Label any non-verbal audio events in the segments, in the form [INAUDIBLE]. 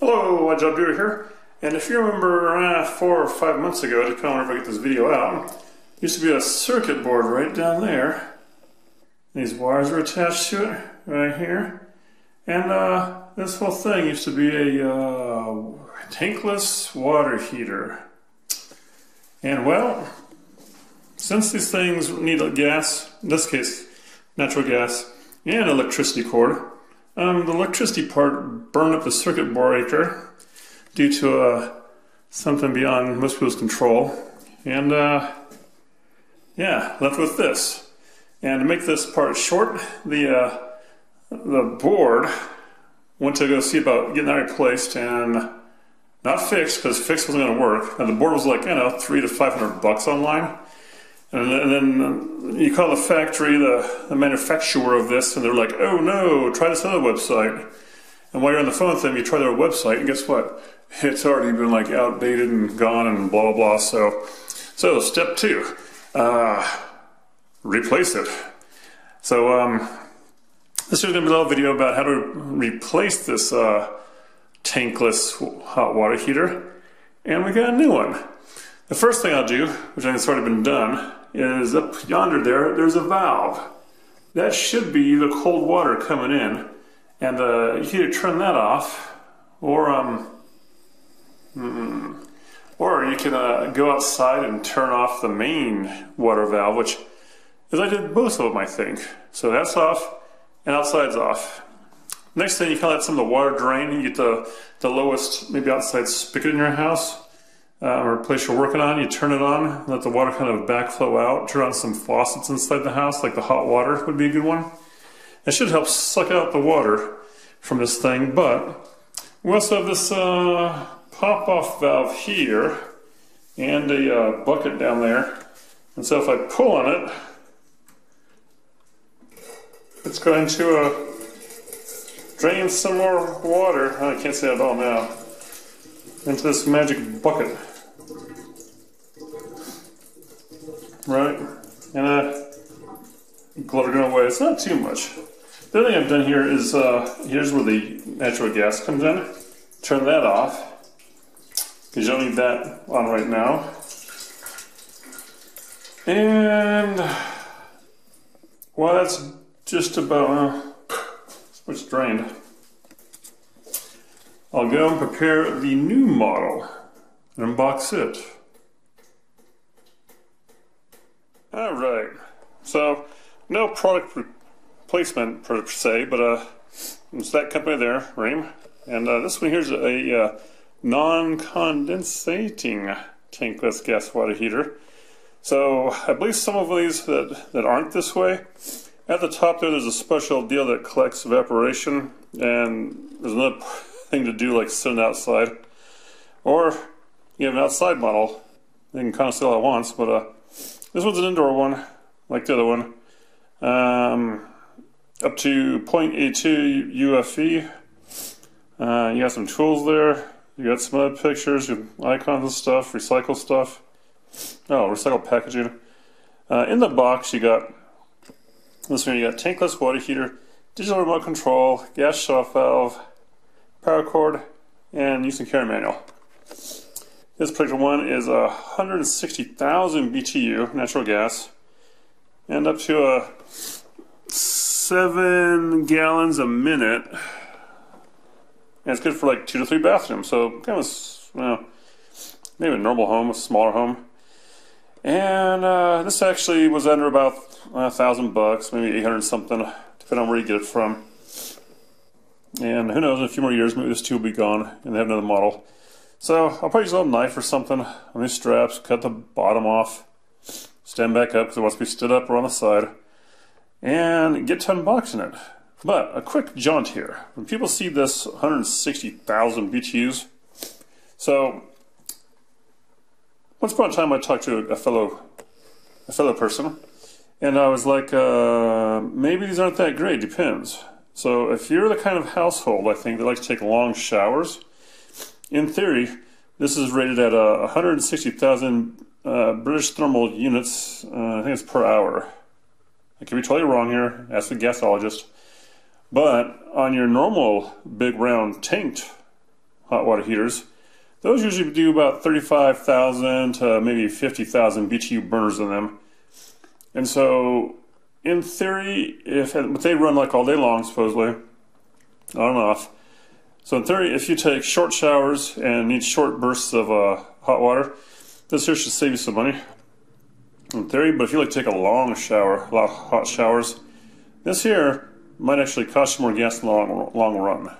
Hello, Job Do'er here. And if you remember uh, four or five months ago, depending on whenever I get this video out, used to be a circuit board right down there. These wires are attached to it right here. And uh, this whole thing used to be a uh, tankless water heater. And well, since these things need a gas, in this case, natural gas, and electricity cord, um, the electricity part burned up the circuit breaker due to uh, something beyond most people's control. And uh, yeah, left with this. And to make this part short, the uh, the board went to go see about getting that replaced and not fixed because fixed wasn't going to work. And the board was like, you know, three to five hundred bucks online. And then you call the factory, the, the manufacturer of this, and they're like, oh no, try this other website. And while you're on the phone with them, you try their website, and guess what? It's already been like outdated and gone and blah blah blah. So, so step two, uh, replace it. So um, this is going to be a little video about how to replace this uh, tankless hot water heater, and we got a new one. The first thing I'll do, which I think has already been done, is up yonder there, there's a valve. That should be the cold water coming in. And uh, you either turn that off, or um, mm, or you can uh, go outside and turn off the main water valve, which is I did both of them, I think. So that's off, and outside's off. Next thing, you kind of let some of the water drain. You get the, the lowest, maybe outside spigot in your house uh, or place you're working on, you turn it on, let the water kind of backflow out, turn on some faucets inside the house, like the hot water would be a good one. It should help suck out the water from this thing, but we also have this uh, pop-off valve here and a uh, bucket down there. And so if I pull on it, it's going to uh, drain some more water, oh, I can't see it all now, into this magic bucket. Right? And uh, glitter away. It's not too much. The other thing I've done here is uh, here's where the natural gas comes in. Turn that off because you don't need that on right now. And well, that's just about uh, it's drained. I'll go and prepare the new model and unbox it. All right. So, no product replacement per se, but uh, it's that company there, Rheem. And uh, this one here's a, uh, non-condensating tankless gas water heater. So I believe some of these that, that aren't this way, at the top there there's a special deal that collects evaporation and there's another thing to do like sitting outside. Or you have an outside model, they can kind of see all at once, but uh, this one's an indoor one, like the other one. Um, up to 0.82 UFE. Uh, you got some tools there. You got some other pictures, icons and stuff, recycle stuff. Oh, recycle packaging. Uh, in the box, you got this one. You got tankless water heater, digital remote control, gas shut valve, power cord, and use and carry manual. This particular one is 160,000 BTU natural gas and up to a uh, seven gallons a minute. And it's good for like two to three bathrooms. So kind of, well, maybe a normal home, a smaller home. And uh, this actually was under about a thousand bucks, maybe 800 something, depending on where you get it from. And who knows, in a few more years, maybe this too will be gone and they have another model. So I'll probably use a little knife or something on these straps, cut the bottom off, stand back up because it wants to be stood up or on the side, and get to unboxing it. But a quick jaunt here. When people see this 160,000 BTUs, so once upon a time I talked to a fellow a fellow person, and I was like, uh, maybe these aren't that great, depends. So if you're the kind of household, I think, that likes to take long showers, in theory, this is rated at uh, 160,000 uh, British thermal units, uh, I think it's per hour. I could be totally wrong here, ask the gasologist. But on your normal big round tanked hot water heaters. Those usually do about 35,000 to maybe 50,000 BTU burners in them. And so, in theory, if but they run like all day long, supposedly, on and off. So in theory, if you take short showers and need short bursts of uh, hot water, this here should save you some money. In theory, but if you like to take a long shower, a lot of hot showers, this here might actually cost you more gas in the long, long run.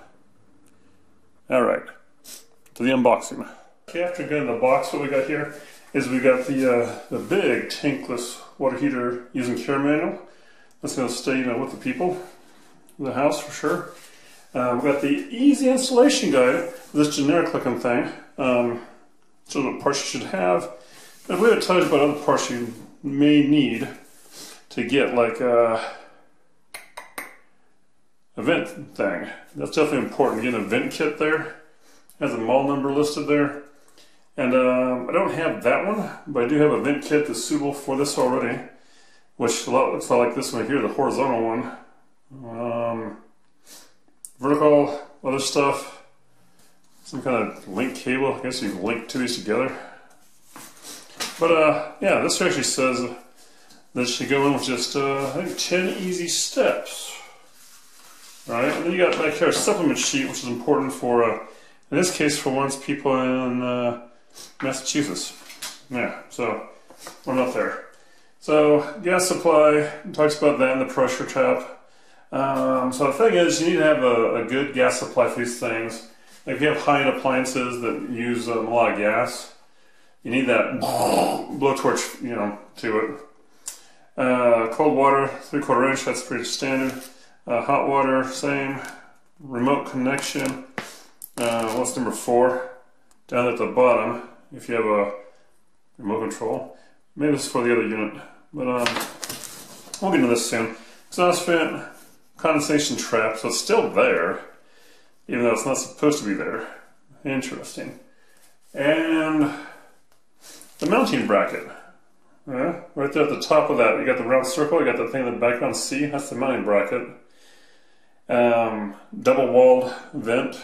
All right, to the unboxing. Okay, after getting the box, what we got here is we got the uh, the big tankless water heater using care manual. That's to stay you know, with the people the house for sure. Uh, we've got the easy installation guide, this generic looking thing. Um, so the parts you should have. And we have tells you about other parts you may need to get, like uh, a vent thing. That's definitely important. Get a vent kit there. Has a model number listed there. And um, I don't have that one, but I do have a vent kit that's suitable for this already, which looks a like this one here, the horizontal one. Um, vertical, other stuff, some kind of link cable. I guess you can link two of these together. But uh, yeah, this actually says that should go in with just uh, I think 10 easy steps. All right, and then you got back here a supplement sheet, which is important for, uh, in this case, for once people in uh, Massachusetts. Yeah, so we're not there. So gas supply talks about that in the pressure tap. Um, so the thing is, you need to have a, a, good gas supply for these things. Like if you have high-end appliances that use um, a lot of gas, you need that [SNIFFS] blowtorch, you know, to it. Uh, cold water, three-quarter inch, that's pretty standard. Uh, hot water, same. Remote connection. Uh, what's number four? Down at the bottom, if you have a remote control. Maybe this is for the other unit, but um, we'll get into this soon. Exhaust vent, condensation trap, so it's still there, even though it's not supposed to be there. Interesting. And the mounting bracket. right there at the top of that, you got the round circle, you got the thing in the background C, that's the mounting bracket. Um, double walled vent,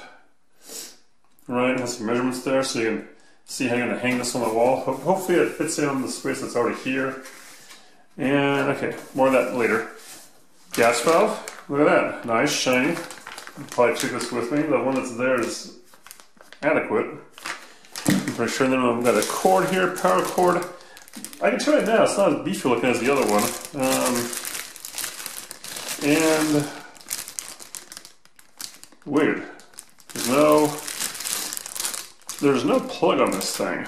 right? Has some measurements there so you can see how you're to hang this on the wall. Ho hopefully it fits in the space that's already here. And okay, more of that later. Gas valve. Look at that, nice, shiny. Probably took this with me. The one that's there is adequate. I'm pretty sure then I've got a cord here, power cord. I can tell you now, it's not as beefy looking as the other one. Um, and weird. There's no there's no plug on this thing.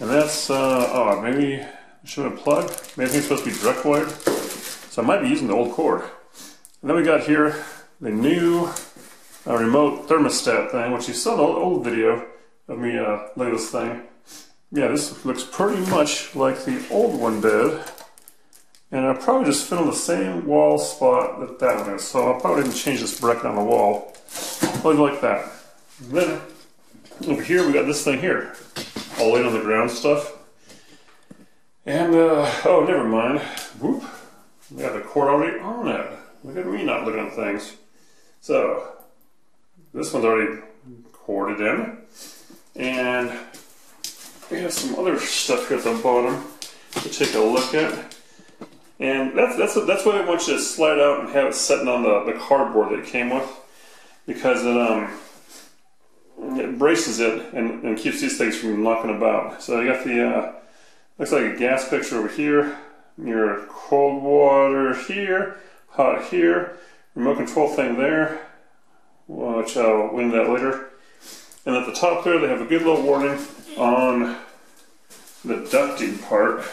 And that's uh, oh maybe should have a plug? Maybe it's supposed to be direct wired. So I might be using the old cord. And then we got here the new uh, remote thermostat thing, which you saw the old video of me uh, at this thing. Yeah, this looks pretty much like the old one did. And I probably just fit on the same wall spot that that one is. So I probably didn't change this bracket on the wall. Look like that. And then over here we got this thing here. All laid on the ground stuff. And, uh, oh, never mind. Whoop. We got the cord already on it. Look at me not looking at things. So, this one's already corded in. And we have some other stuff here at the bottom to take a look at. And that's that's that's why I want you to slide out and have it sitting on the, the cardboard that it came with. Because it um it braces it and, and keeps these things from knocking about. So I got the uh, looks like a gas picture over here, your cold water here, hot here, remote control thing there, which I'll win that later. And at the top there, they have a good little warning on the ducting part.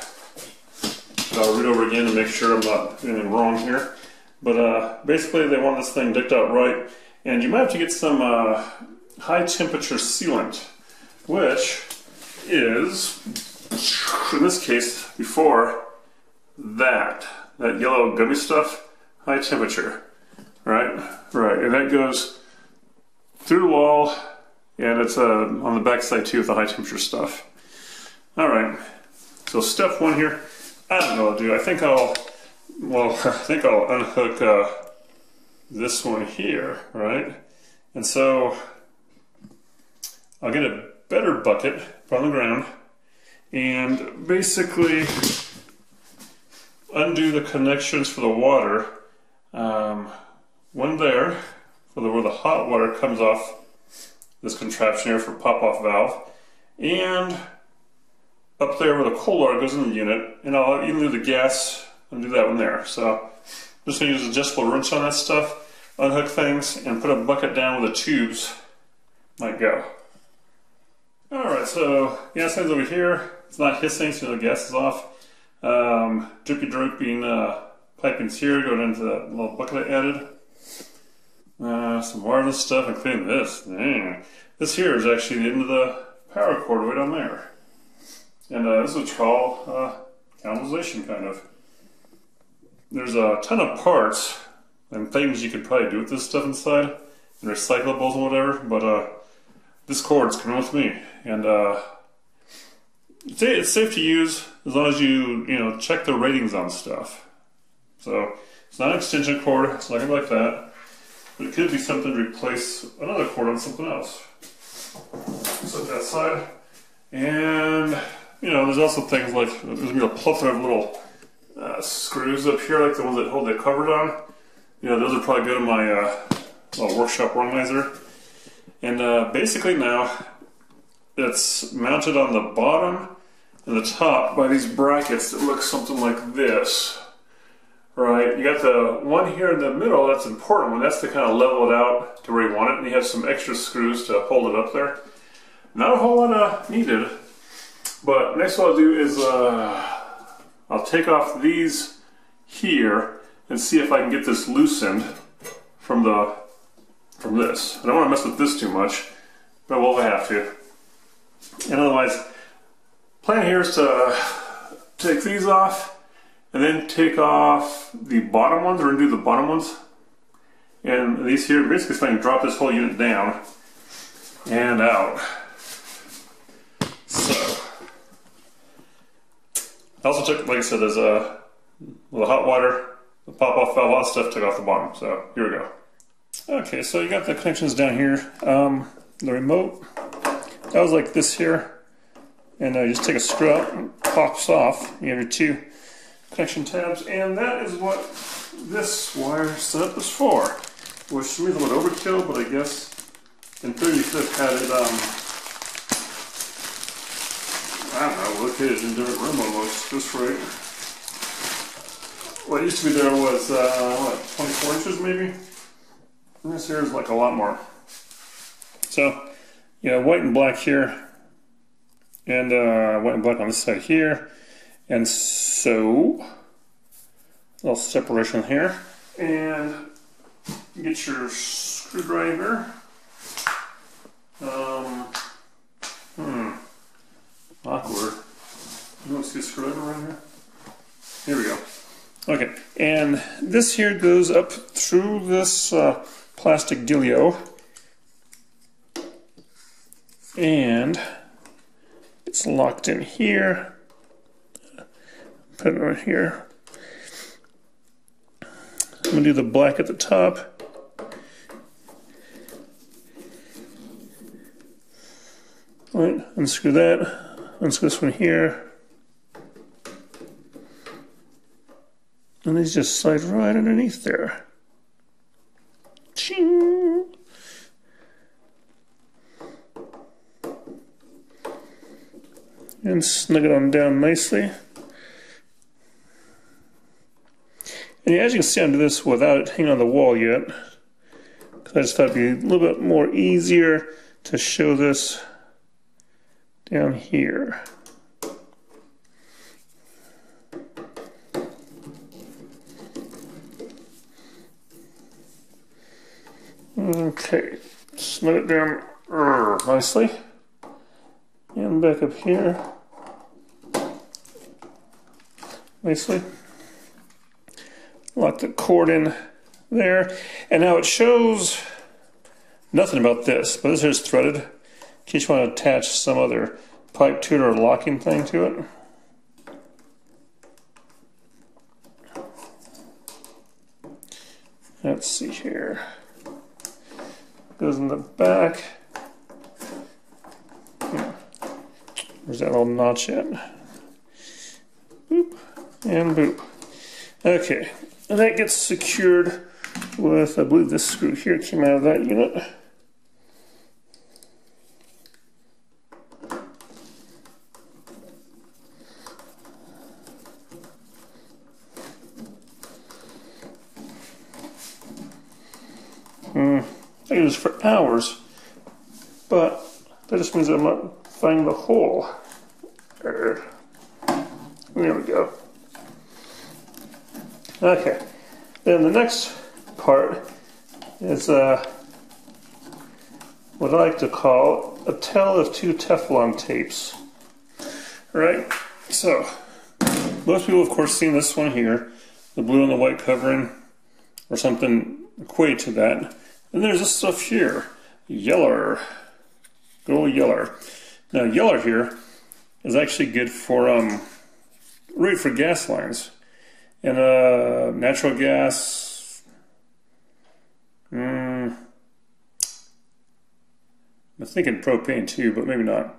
I'll read over again to make sure I'm not doing anything wrong here. But uh, basically, they want this thing dicked out right. And you might have to get some uh, high temperature sealant, which is, in this case, before that, that yellow gummy stuff high temperature, right? Right, and that goes through the wall, and it's uh, on the back side too with the high temperature stuff. All right, so step one here, I don't know what to do. I think I'll, well, [LAUGHS] I think I'll unhook uh, this one here, right? And so I'll get a better bucket, on the ground, and basically undo the connections for the water. Um, one there, for where the hot water comes off this contraption here for pop-off valve, and up there where the cold water goes in the unit, and I'll even do the gas and do that one there. So I'm just gonna use adjustable wrench on that stuff, unhook things, and put a bucket down where the tubes might go. Alright, so gas line's over here. It's not hissing, so the gas is off. Um, drippy drooping uh, piping's here, going into that little bucket I added. Uh, some wireless stuff, including this. Dang. This here is actually the end of the power cord way down there. And uh, this is you call uh, canalization, kind of. There's a ton of parts and things you could probably do with this stuff inside, and recyclables and whatever, but uh, this cord's coming with me. And uh, it's safe to use as long as you, you know, check the ratings on stuff. So it's not an extension cord, it's not gonna be like that. But it could be something to replace another cord on something else. Set that side. And, you know, there's also things like, there's gonna be a plethora of little uh, screws up here, like the ones that hold the cover on. You know, those are probably good in my uh, workshop organizer. And uh, basically now, it's mounted on the bottom and the top by these brackets that look something like this. Right, you got the one here in the middle, that's an important one. That's to kind of level it out to where you want it. And you have some extra screws to hold it up there. Not a whole lot uh, needed. But next what I'll do is uh, I'll take off these here and see if I can get this loosened from the from this. I don't want to mess with this too much, but we'll have to. And otherwise, plan here is to take these off and then take off the bottom ones or undo the bottom ones. And these here, basically so I can drop this whole unit down and out. So, I also took, like I said, there's a little hot water, the pop-off valve, all that stuff took off the bottom. So here we go. Okay, so you got the connections down here. Um, the remote, that was like this here. And uh, just take a screw out pops off. You have your two connection tabs, and that is what this wire setup is for. Which to me is a little overkill, but I guess in theory you could have had it, um, I don't know, located in a different room almost, just right. What used to be there was, uh, what, 24 inches maybe? And this here is like a lot more. So, yeah, white and black here, and uh, white and black on this side here. And so, little separation here. And get your screwdriver. Um, hmm, awkward. You want to see a screwdriver around here? Here we go. Okay, and this here goes up through this uh, plastic dealio. And it's locked in here put it right here. I'm to do the black at the top. Right, unscrew that, unscrew this one here. And these just slide right underneath there. Ching! And snug it on down nicely. And as you can see, I'm doing this without it hanging on the wall yet. Because I just thought it'd be a little bit more easier to show this down here. Okay, snug it down nicely. And back up here nicely lock the cord in there. And now it shows nothing about this, but this is threaded in case you want to attach some other pipe to it or locking thing to it. Let's see here. Goes in the back. Yeah. Where's that little notch at? Boop and boop. Okay, and that gets secured with, I believe this screw here came out of that unit. Hmm, I use for hours, but that just means I'm not finding the hole. There we go. Okay, then the next part is uh, what I like to call a tale of two Teflon tapes. All right, so most people, of course, seen this one here, the blue and the white covering, or something equate to that. And there's this stuff here, yeller, go yeller. Now, yeller here is actually good for um, really for gas lines and uh, natural gas. Mm, I'm thinking propane too, but maybe not.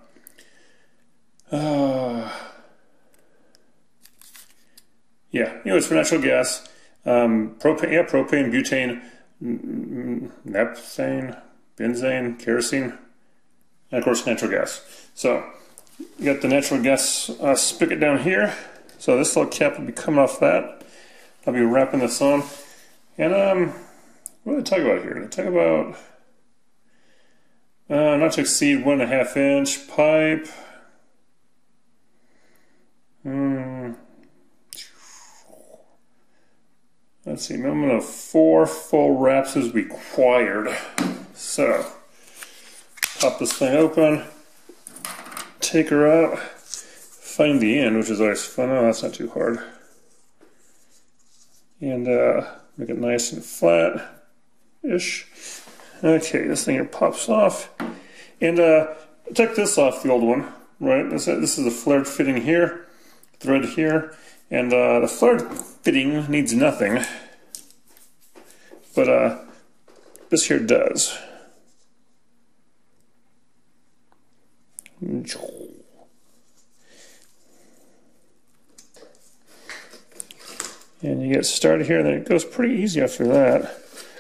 Uh, [SIGHS] yeah, it's for natural gas. Um, propane, yeah, propane, butane, naphthane, benzene, kerosene, and of course natural gas. So you got the natural gas uh, spigot down here. So this little cap will be coming off that. I'll be wrapping this on. And um, what did I talk about here? I talk about uh, not to exceed one and a half inch pipe? Hmm. Let's see, minimum of four full wraps is required. So, pop this thing open, take her out, find the end, which is always fun. Oh, that's not too hard. And uh, make it nice and flat-ish. Okay, this thing here pops off. And uh, took this off the old one, right? This, this is a flared fitting here, thread here. And uh, the flared fitting needs nothing. But uh, this here does. And you get started here, and then it goes pretty easy after that.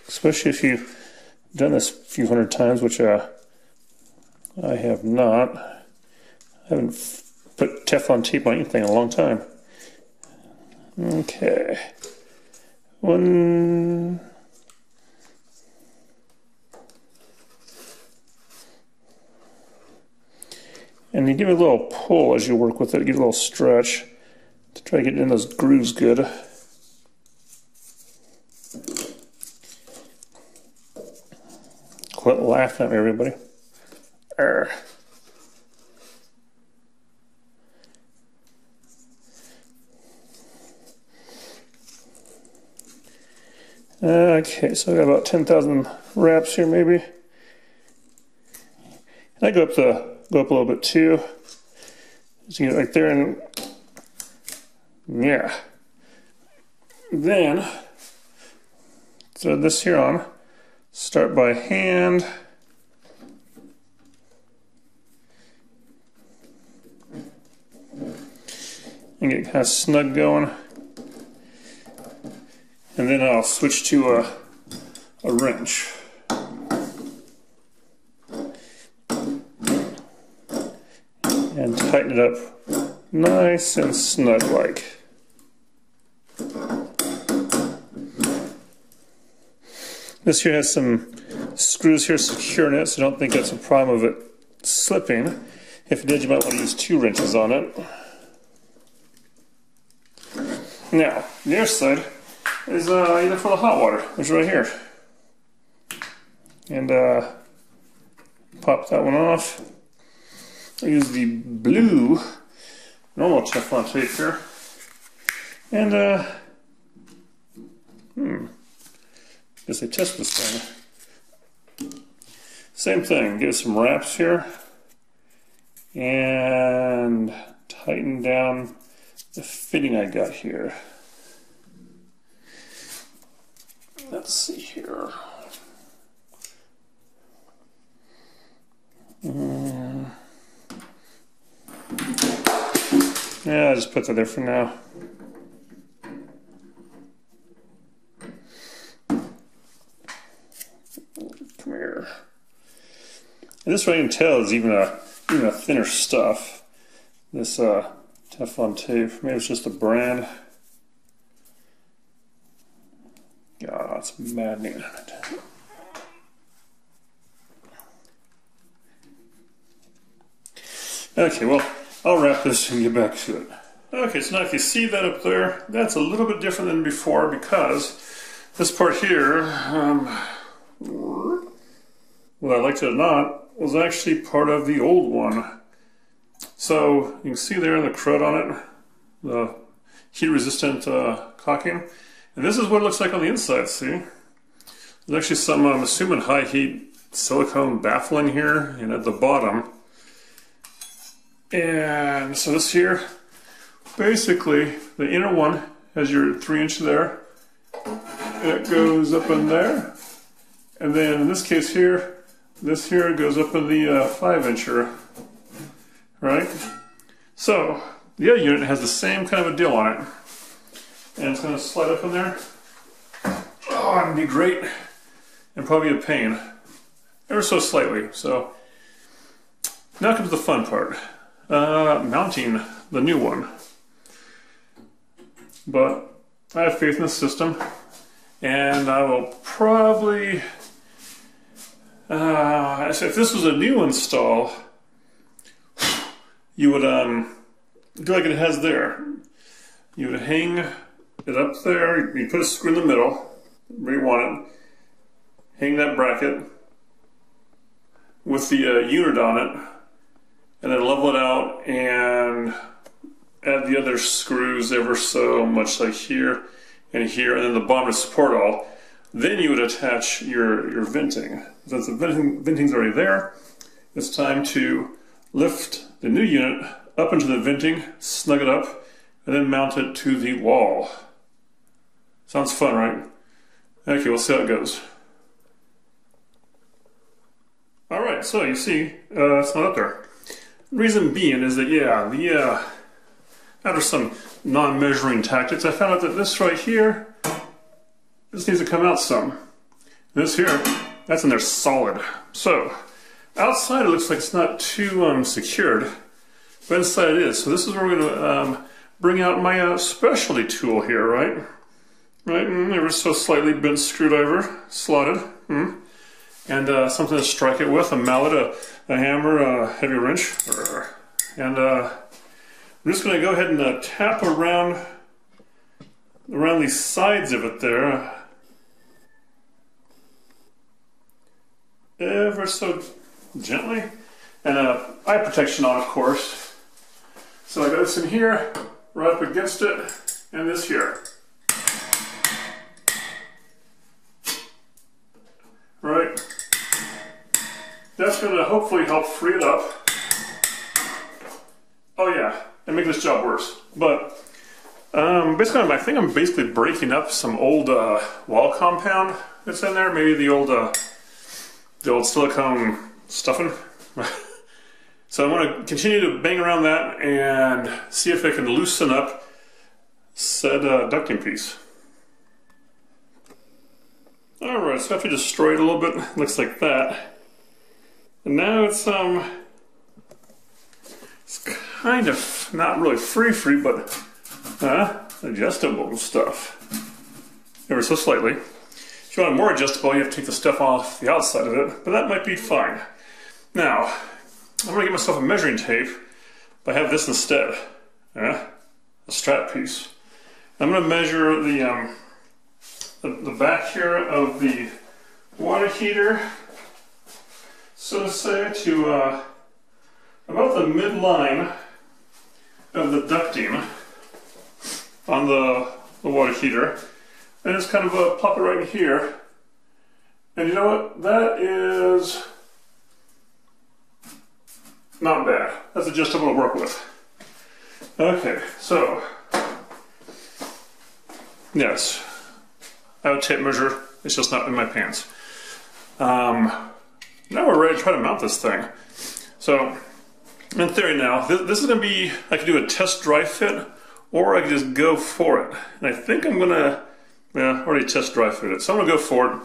Especially if you've done this a few hundred times, which uh, I have not. I haven't put Teflon tape on anything in a long time. Okay. One. And you give it a little pull as you work with it, give it a little stretch to try to get in those grooves good. Quit laughing at me, everybody. Okay, so I got about 10,000 wraps here maybe. And I go up the go up a little bit too. Just get right there and yeah. Then throw this here on. Start by hand. And get kind of snug going. And then I'll switch to a, a wrench. And tighten it up nice and snug like. This here has some screws here securing it, so I don't think that's a problem of it slipping. If it did, you might want to use two wrenches on it. Now, the other side is uh, either for the hot water, which is right here. And uh, pop that one off. I use the blue normal Teflon tape here. And, uh, hmm, guess I test this thing. Same thing, get some wraps here and tighten down the fitting I got here. Let's see here. Mm. Yeah, I'll just put that there for now. Come here. And this way you can tell is even a even a thinner stuff. This uh, Teflon tape. Maybe it's just a brand. God, it's maddening. Okay, well, I'll wrap this and get back to it. Okay, so now if you see that up there, that's a little bit different than before because this part here, um, whether I liked it or not, was actually part of the old one. So you can see there the crud on it, the heat resistant uh, caulking. And this is what it looks like on the inside, see? There's actually some, I'm assuming, high heat silicone baffling here and at the bottom. And so this here, basically, the inner one has your three inch there. It goes up in there. And then in this case here, this here goes up in the uh, five incher, right? So the other unit has the same kind of a deal on it. And it's gonna slide up in there. Oh, it'd be great. And probably a pain. Ever so slightly, so. Now comes the fun part uh, mounting the new one. But I have faith in the system, and I will probably. Uh, if this was a new install, you would um, do like it has there. You would hang it up there. You put a screw in the middle where you want it. Hang that bracket with the uh, unit on it and then level it out and add the other screws ever so much like here and here and then the bottom to support all. Then you would attach your, your venting. Since the venting, venting's already there, it's time to lift the new unit up into the venting, snug it up, and then mount it to the wall. Sounds fun, right? Okay, we'll see how it goes. Alright, so you see, uh, it's not up there. Reason being is that, yeah, the, uh, after some non-measuring tactics, I found out that this right here, this needs to come out some. This here, that's in there solid. So, outside it looks like it's not too um, secured, but inside it is. So this is where we're going to um, bring out my uh, specialty tool here, right? Right, mm, ever so slightly bent screwdriver, slotted. Mm and uh, something to strike it with, a mallet, a, a hammer, a heavy wrench. And uh, I'm just going to go ahead and uh, tap around around these sides of it there. Ever so gently. And uh, eye protection on, of course. So I got this in here, right up against it, and this here. Right. That's going to hopefully help free it up. Oh yeah, and make this job worse. But um, basically, I think I'm basically breaking up some old uh, wall compound that's in there. Maybe the old, uh, the old silicone stuffing. [LAUGHS] so I want to continue to bang around that and see if I can loosen up said uh, ducting piece. Alright, so after destroy it a little bit, looks like that. And now it's um it's kind of not really free free, but uh, adjustable stuff. Ever so slightly. If you want it more adjustable, you have to take the stuff off the outside of it, but that might be fine. Now, I'm gonna get myself a measuring tape, but I have this instead. Yeah, a strap piece. I'm gonna measure the um, the, the back here of the water heater so to say, to uh, about the midline of the ducting on the, the water heater. And just kind of uh, plop it right in here. And you know what? That is not bad. That's adjustable to work with. Okay, so yes, I have tape measure. It's just not in my pants. Um, now we're ready to try to mount this thing. So in theory now, this, this is going to be, I could do a test dry fit, or I could just go for it. And I think I'm going yeah, already test dry fit it. So I'm going to go for it.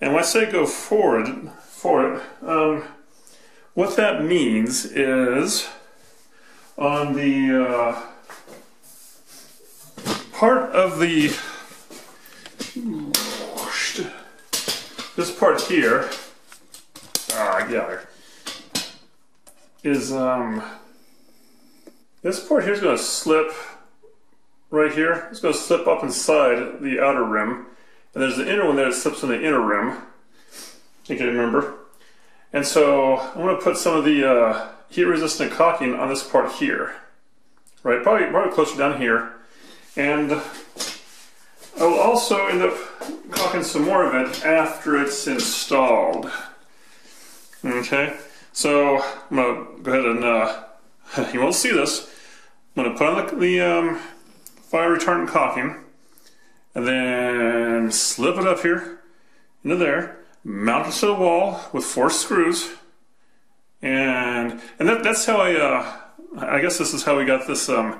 And when I say go forward, for it, um, what that means is on the uh, part of the this part here ah yeah is um this part here is going to slip right here it's going to slip up inside the outer rim and there's the inner one there that slips in the inner rim you can remember. And so I'm going to put some of the uh, heat resistant caulking on this part here. Right probably probably closer down here. And I will also end up caulking some more of it after it's installed. Okay, so I'm going to go ahead and, uh, [LAUGHS] you won't see this, I'm going to put on the, the um, fire retardant caulking and then slip it up here into there, mount it to the wall with four screws, and and that, that's how I, uh, I guess this is how we got this um,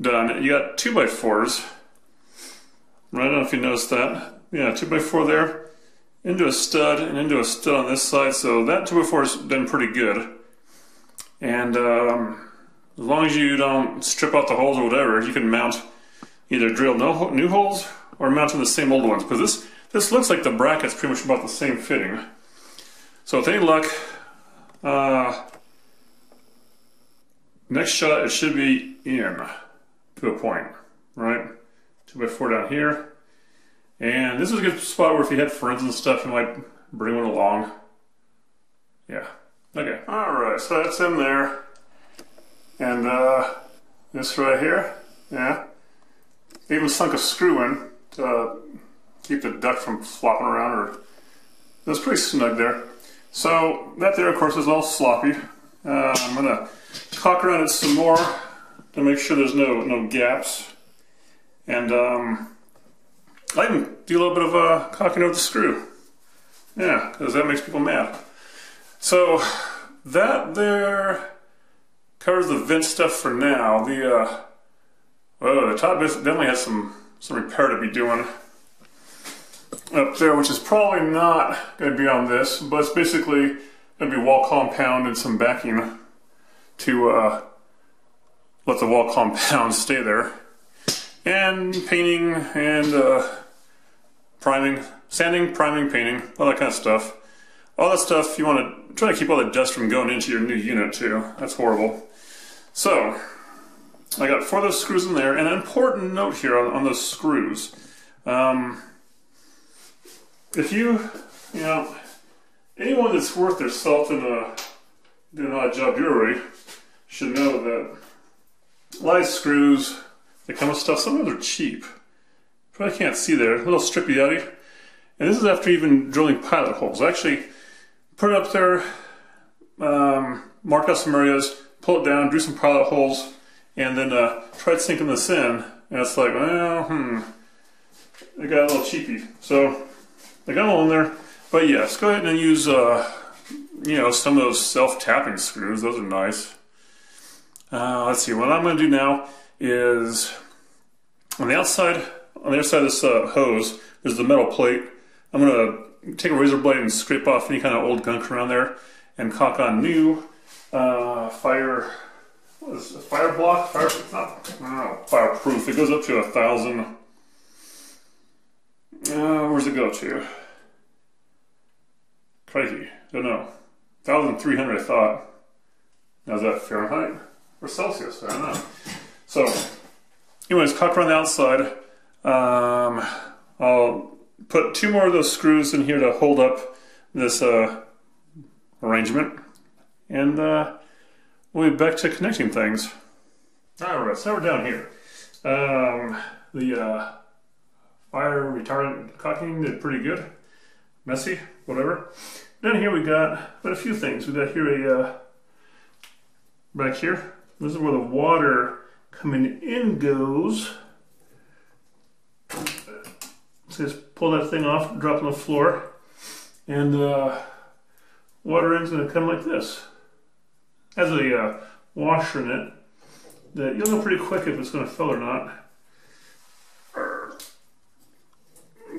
done. You got two by fours. I don't know if you noticed that. Yeah, two by four there. Into a stud and into a stud on this side. So that two by four is done pretty good. And um, as long as you don't strip out the holes or whatever, you can mount either drill no, new holes or mount in the same old ones. Because this, this looks like the bracket's pretty much about the same fitting. So with any luck, uh, next shot it should be in to a point, right? Two by four down here. And this is a good spot where if you had friends and stuff, you might bring one along. Yeah. Okay. All right. So that's in there. And uh, this right here. Yeah. Even sunk a screw in to uh, keep the duct from flopping around. Or It's pretty snug there. So that there, of course, is all sloppy. Uh, I'm to cock around it some more to make sure there's no, no gaps. And um, I can do a little bit of uh, caulking over the screw. Yeah, because that makes people mad. So that there covers the vent stuff for now. The uh, oh, the top definitely has some some repair to be doing up there, which is probably not going to be on this, but it's basically going to be wall compound and some backing to uh, let the wall compound [LAUGHS] stay there. And painting and uh, priming, sanding, priming, painting, all that kind of stuff. All that stuff, you want to try to keep all the dust from going into your new unit too. That's horrible. So, I got four of those screws in there, and an important note here on, on those screws. Um, if you, you know, anyone that's worth their salt in a, doing an odd job jewelry should know that light screws that come with stuff, sometimes they're cheap. Probably can't see there, a little strippy yeti. And this is after even drilling pilot holes. I actually put it up there, um, marked out some areas, pull it down, drew some pilot holes, and then uh, tried sinking this in. And it's like, well, hmm, it got a little cheapy. So I got them on there. But yes, go ahead and use, uh, you know, some of those self-tapping screws. Those are nice. Uh, let's see, what I'm going to do now is on the outside, on the other side of this uh, hose, there's the metal plate. I'm going to take a razor blade and scrape off any kind of old gunk around there and caulk on new uh, fire, what is it, fire block? Fire, it's not, know, fireproof. It goes up to a thousand. Uh, where's it go to? Crazy. Don't know. 1,300 I thought. Now is that Fahrenheit or Celsius? I don't know. So, anyways, caulk around the outside. Um, I'll put two more of those screws in here to hold up this uh, arrangement. And uh, we'll be back to connecting things. Alright, so we're down here. Um, the uh, fire retardant caulking did pretty good. Messy, whatever. Down here we got but a few things. We got here a uh, back here. This is where the water coming in goes. So just pull that thing off, drop on the floor, and uh, water in's going to come like this. Has a uh, washer in it that you'll know pretty quick if it's going to fill or not.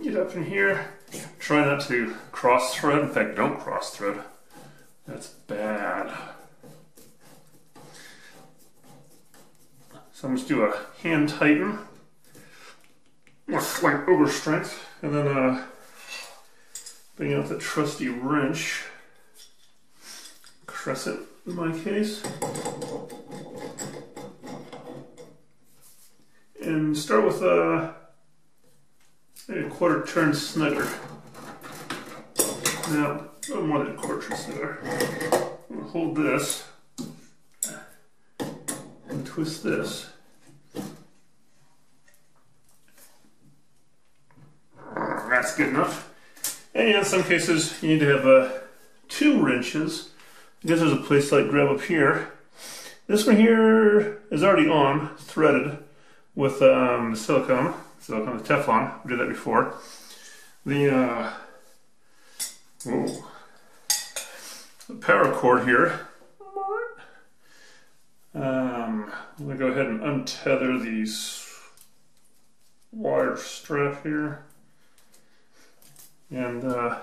Get up in here. Try not to cross thread. In fact, don't cross thread. That's bad. So I'm just do a hand tighten with slight over strength, and then uh, bring out the trusty wrench, crescent in my case, and start with a, a quarter turn snugger. Now, a little more than a quarter turn snugger. hold this and twist this. That's good enough. And in some cases, you need to have uh, two wrenches. Because there's a place like grab up here. This one here is already on, threaded with um, silicone, silicone, the Teflon. We did that before. The, uh, whoa, the paracord here um, I'm to go ahead and untether these wire strap here and uh,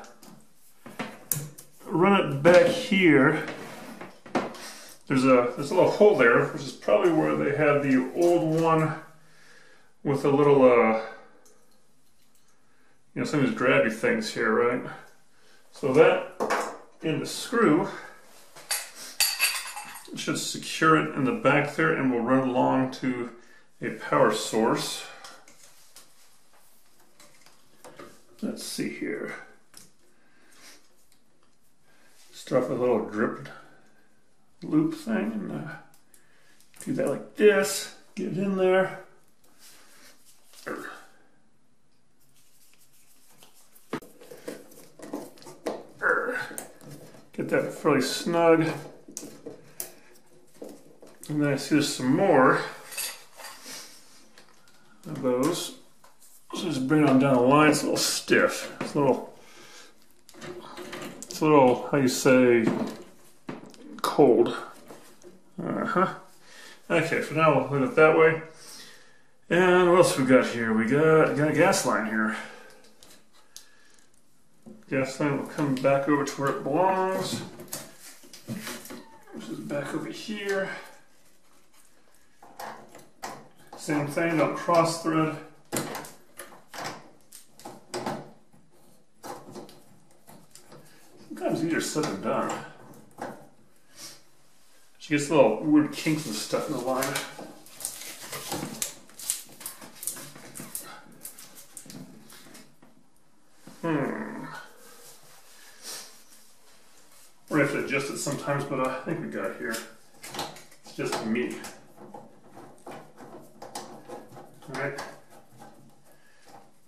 run it back here. There's a there's a little hole there, which is probably where they had the old one with a little uh, you know some of these grabby things here, right? So that in the screw should secure it in the back there and we'll run along to a power source. Let's see here. With a little drip loop thing and uh, do that like this. Get it in there. Get that fairly snug. And then I see there's some more of those. So just bring it on down the line. It's a little stiff. It's a little, little, how you say, cold. Uh-huh. Okay, for now we'll leave it that way. And what else we got here? We got, got a gas line here. Gas line will come back over to where it belongs. Which is back over here. Same thing, don't cross thread. Sometimes easier said than done. She gets little weird kinks and stuff in the line. Hmm. We're gonna have to adjust it sometimes, but I think we got it here. It's just me. Alright.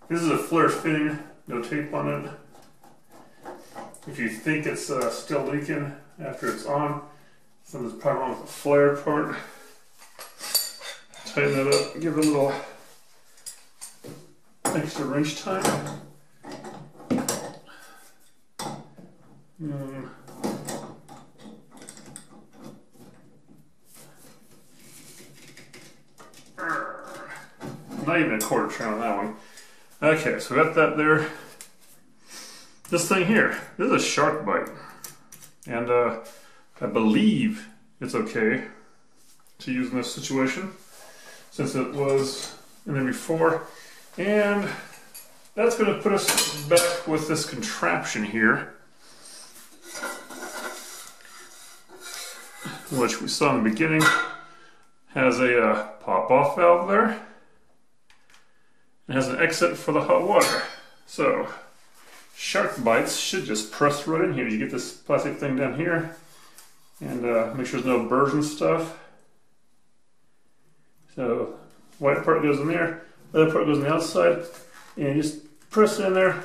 This is a flare fitting, no tape on it. If you think it's uh, still leaking after it's on, something's probably wrong with the flare part. Tighten it up, give it a little extra wrench time. Mm. Not even a quarter turn on that one. Okay, so we got that there. This thing here, this is a shark bite. And uh, I believe it's okay to use in this situation since it was in there before. And that's going to put us back with this contraption here. Which we saw in the beginning has a uh, pop-off valve there. It has an exit for the hot water. So, shark bites should just press right in here. You get this plastic thing down here and uh, make sure there's no burrs and stuff. So, white part goes in there, the other part goes on the outside, and just press it in there.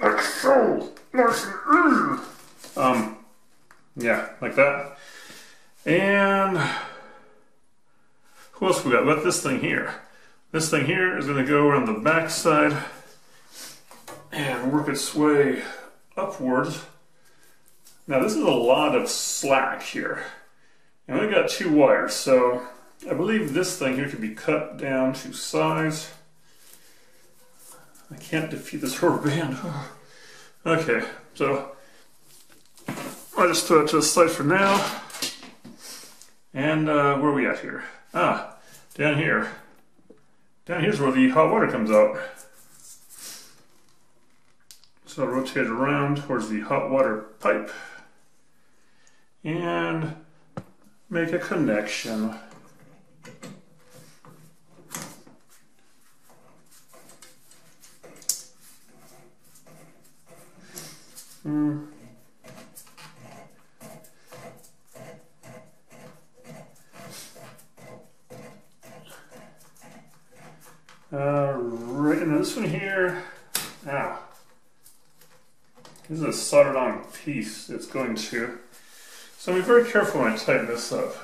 Like so, nice and easy. Um, yeah, like that. And who else we got? About this thing here. This thing here is going to go around the back side and work its way upwards Now this is a lot of slack here. And we got two wires, so I believe this thing here can be cut down to size. I can't defeat this rubber band. [SIGHS] okay, so I'll just throw it to the side for now. And uh, where are we at here? Ah, down here. Down here's where the hot water comes out. So I'll rotate around towards the hot water pipe and make a connection. Hmm. Uh, right in this one here. Now, this is a soldered on piece it's going to. So be very careful when I tighten this up.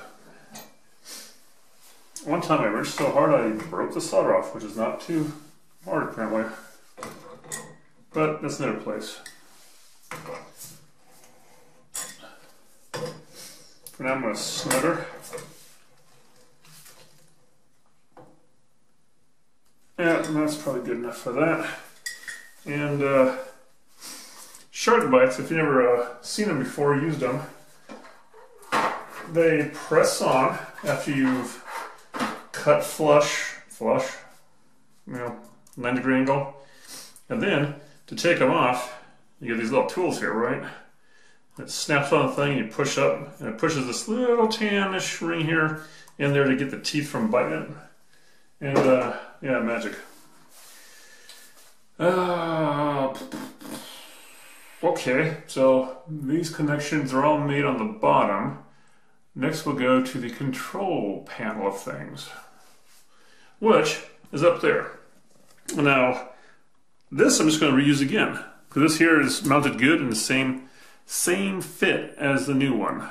One time I wrenched so hard I broke the solder off, which is not too hard apparently. But that's another place. For now I'm going to snitter. Yeah, that's probably good enough for that. And uh, shark bites, if you've never uh, seen them before, used them, they press on after you've cut flush, flush, you know, 90 degree angle. And then to take them off, you get these little tools here, right? It snaps on the thing, you push up, and it pushes this little tannish ring here in there to get the teeth from biting. And uh, yeah, magic. Uh, okay, so these connections are all made on the bottom. Next we'll go to the control panel of things, which is up there. Now, this I'm just going to reuse again, because this here is mounted good in the same, same fit as the new one.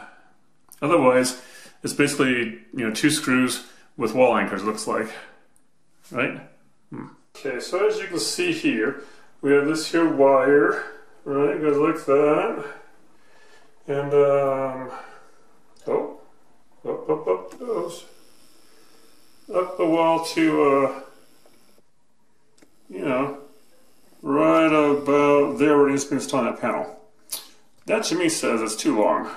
Otherwise, it's basically, you know, two screws with wall anchors, looks like right? Hmm. Okay, so as you can see here, we have this here wire, right? It goes like that. And, um, oh, up, up, up goes. Up the wall to, uh, you know, right about there where it needs to be installed that panel. That to me says it's too long.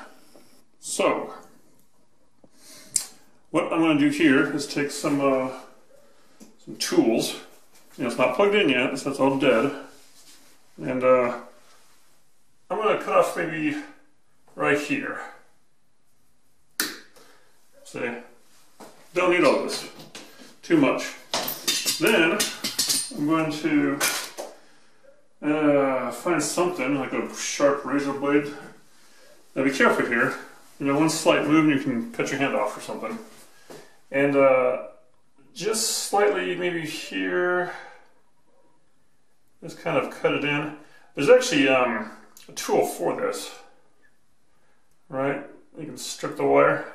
So, what I'm going to do here is take some, uh, some tools. You know, it's not plugged in yet, so it's all dead. And uh, I'm to cut off maybe right here. See? Don't need all this. Too much. Then I'm going to uh, find something like a sharp razor blade. Now be careful here. You know, one slight move and you can cut your hand off or something. And uh, just slightly maybe here. Just kind of cut it in. There's actually um, a tool for this, right? You can strip the wire.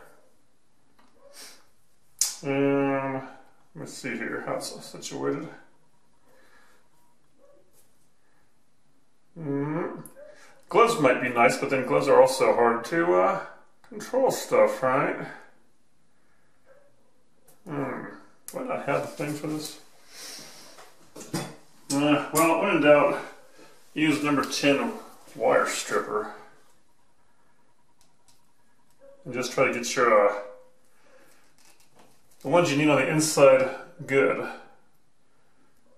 And let's see here how it's situated. Mm. Gloves might be nice, but then gloves are also hard to uh, control stuff, right? Hmm. Why not have a thing for this? Uh, well, when in doubt, use number 10 wire stripper. And just try to get your, uh, the ones you need on the inside good.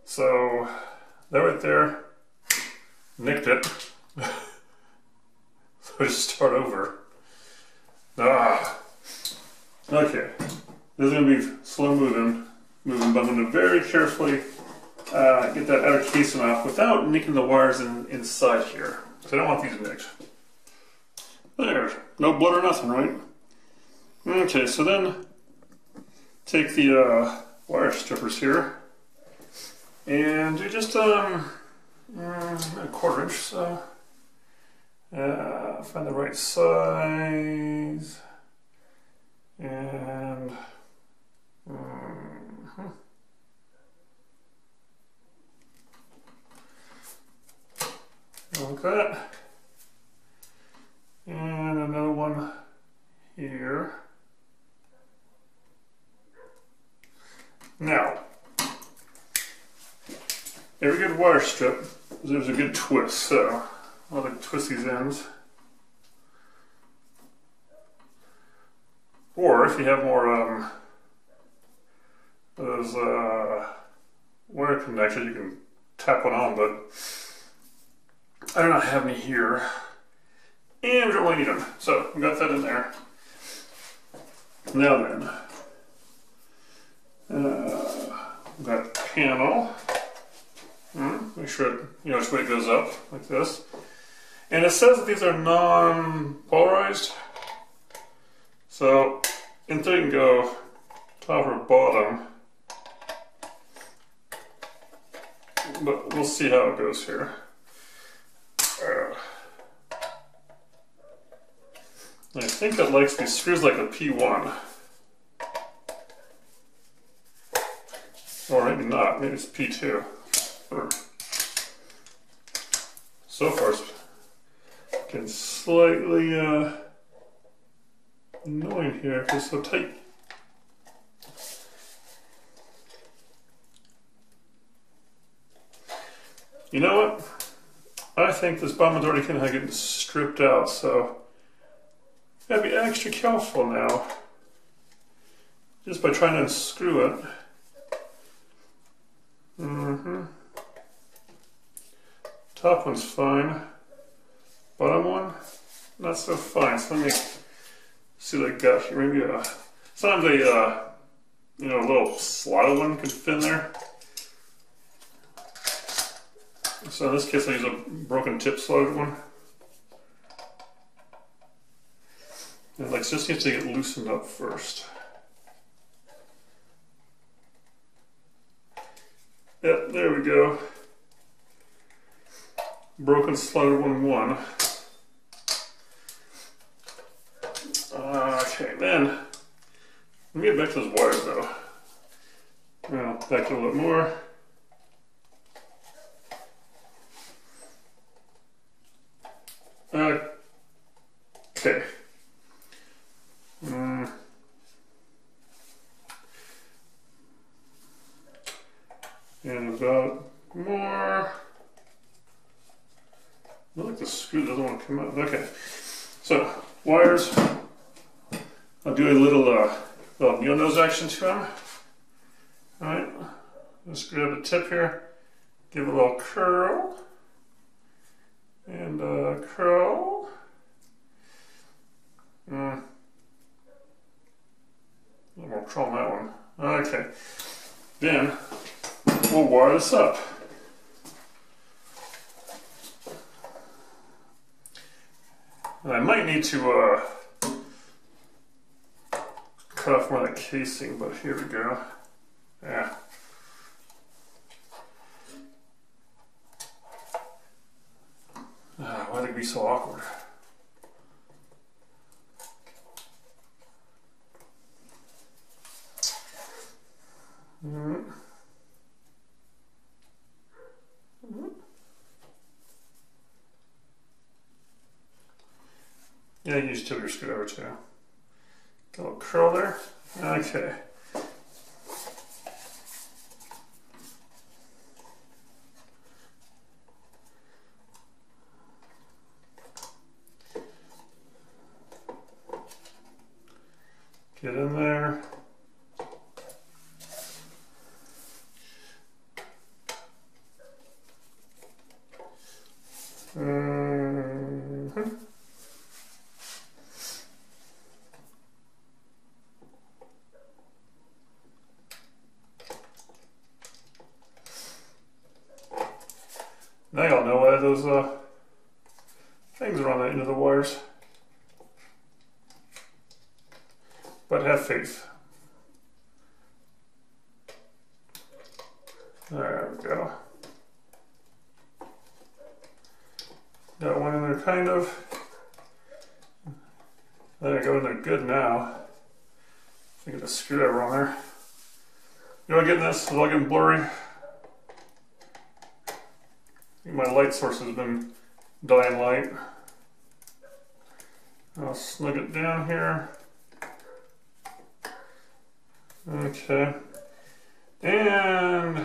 So, that right there, nicked it. [LAUGHS] so just start over. Ah. Okay. This is going to be slow moving, moving, but I'm going to very carefully uh, get that outer casing off without nicking the wires in, inside here. So I don't want these nicked. There, no blood or nothing, right? Okay, so then take the uh, wire strippers here and do just um, mm, a quarter inch so. Uh, find the right size and Mm-hmm. Okay. And another one here. Now, every good wire strip, there's a good twist, so I'll like twist these ends. Or if you have more um, those a wire connectors, you can tap one on, but I do not have any here. And we don't really need them, so we got that in there. Now then, uh, that panel. Mm, make sure it, you know which way it goes up, like this. And it says that these are non-polarized. So, in theory, you can go top or bottom. But we'll see how it goes here. Uh, I think it likes these screws like a P1. Or maybe not, maybe it's P2. Or so far it's getting slightly uh, annoying here because it's so tight. You know what? I think this bomb already kind of getting stripped out, so gotta be extra careful now. Just by trying to unscrew it. Mm-hmm. Top one's fine. Bottom one, not so fine. So let me see what I got here. Maybe a, sometimes a, uh, you know, a little slotted one could fit in there. So in this case I use a broken tip slotted one. And like this needs to get loosened up first. Yeah, there we go. Broken slotted one one. Okay, then let me get back to those wires though. Well, back a little bit more. Okay. Mm. And about more. I like the screw doesn't want to come. Okay. So, wires. I'll do a little, uh, little needle nose action to them. Alright. Just grab the tip here. Give it a little curl. And uh, curl. Mm. A little more curl on that one. Okay. Then we'll wire this up. And I might need to uh, cut off more of the casing, but here we go. Yeah. Ah, why did it be so awkward? Mm. Mm. Yeah, you use your screwdriver too. Got a little curl there. Okay. Get in there. Mm -hmm. Now y'all know why those uh, things are on the end of the wires. But have faith. There we go. Got one in there kind of. There you go, and they're good now. I get a screwdriver on there. You know, getting this is getting blurry. my light source has been dying light. I'll snug it down here. Okay. And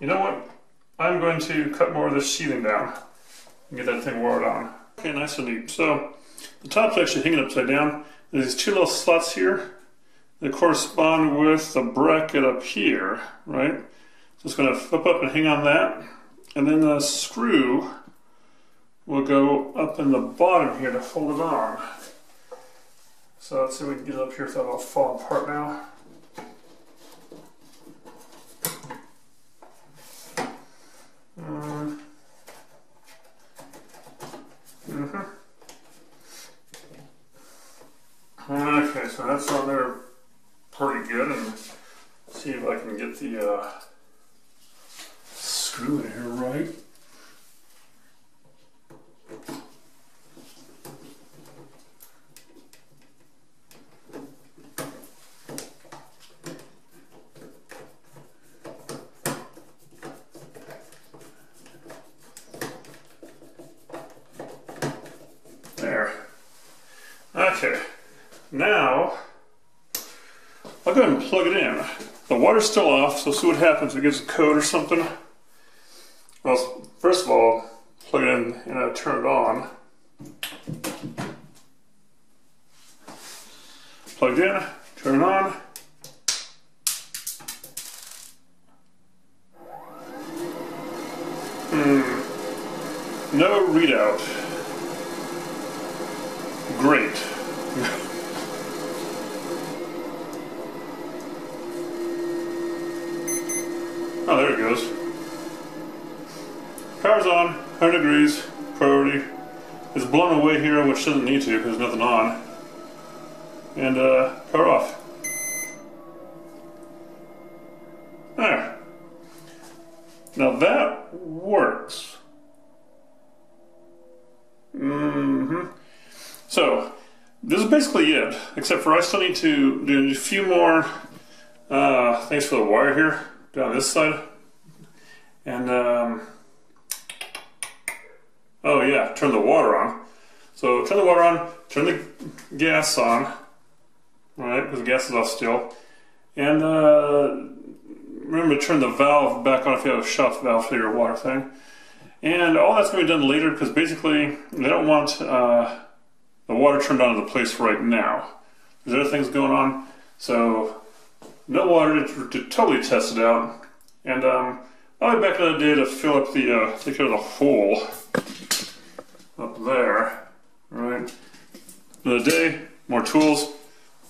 you know what? I'm going to cut more of this sheathing down and get that thing wore on. Okay, nice and neat. So the top's actually hanging upside down. There's these two little slots here that correspond with the bracket up here, right? So it's going to flip up and hang on that. And then the screw will go up in the bottom here to hold it on. So let's see if we can get it up here so it'll fall apart now. Mm -hmm. Okay, so that's on there pretty good, and see if I can get the uh, screw in here right. There. Okay. Now, I'll go ahead and plug it in. The water's still off, so see what happens it gives a code or something. Well, first of all, plug it in and I turn it on. Plugged in, turn it on. Hmm. No readout. Great. oh, there it goes. Power's on, 100 degrees, priority. It's blown away here, which doesn't need to because there's nothing on. And uh, power off. There. Now that works. Mm-hmm. So, this is basically it, except for I still need to do a few more uh, things for the wire here, down this side. And, um, oh yeah, turn the water on. So turn the water on, turn the gas on, right, because the gas is off still. And uh, remember to turn the valve back on if you have a shut valve for your water thing. And all that's going to be done later because basically they don't want uh, the water turned on to the place right now. There's other things going on, so no water to, to totally test it out. And um, I'll be back another day to fill up the, uh, take care of the hole up there, right? Another day, more tools.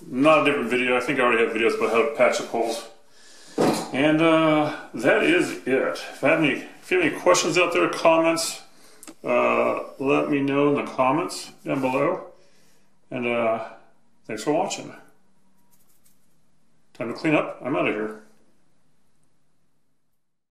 Not a different video. I think I already have videos about how to patch the holes. And uh, that is it. If, I have any, if you have any questions out there, comments, uh, let me know in the comments down below. And uh, thanks for watching. Time to clean up. I'm out of here.